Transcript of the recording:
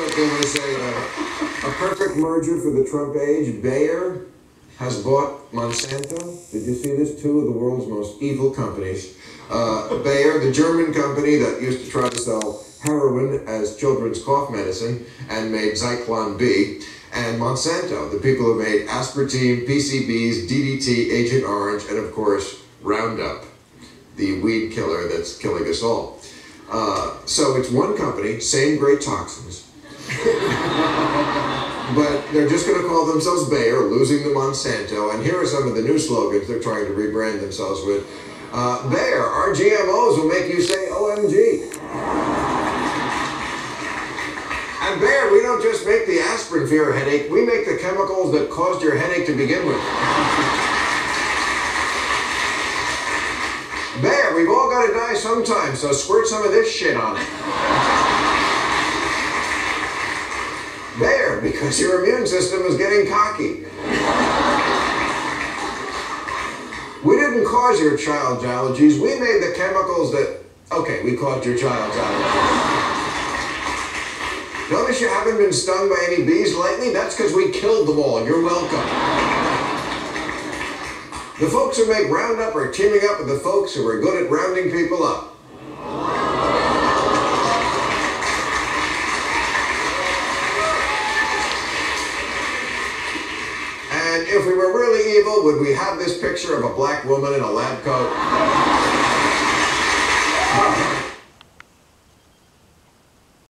like there was a, uh, a perfect merger for the Trump age. Bayer has bought Monsanto. Did you see this? Two of the world's most evil companies. Uh, Bayer, the German company that used to try to sell heroin as children's cough medicine and made Zyklon B, and Monsanto, the people who made aspartame, PCBs, DDT, Agent Orange, and of course, Roundup, the weed killer that's killing us all. Uh, so it's one company, same great toxins. But they're just going to call themselves Bayer, losing to Monsanto. And here are some of the new slogans they're trying to rebrand themselves with. Uh, Bayer, our GMOs will make you say OMG. And Bayer, we don't just make the aspirin for your headache, we make the chemicals that caused your headache to begin with. Bayer, we've all got to die sometime, so squirt some of this shit on it. Bayer, because your immune system is getting cocky. We didn't cause your child's allergies. We made the chemicals that, okay, we caused your child's allergies. Notice you haven't been stung by any bees lately? That's because we killed them all. You're welcome. The folks who make Roundup are teaming up with the folks who are good at rounding people up. And if we were really evil, would we have this picture of a black woman in a lab coat?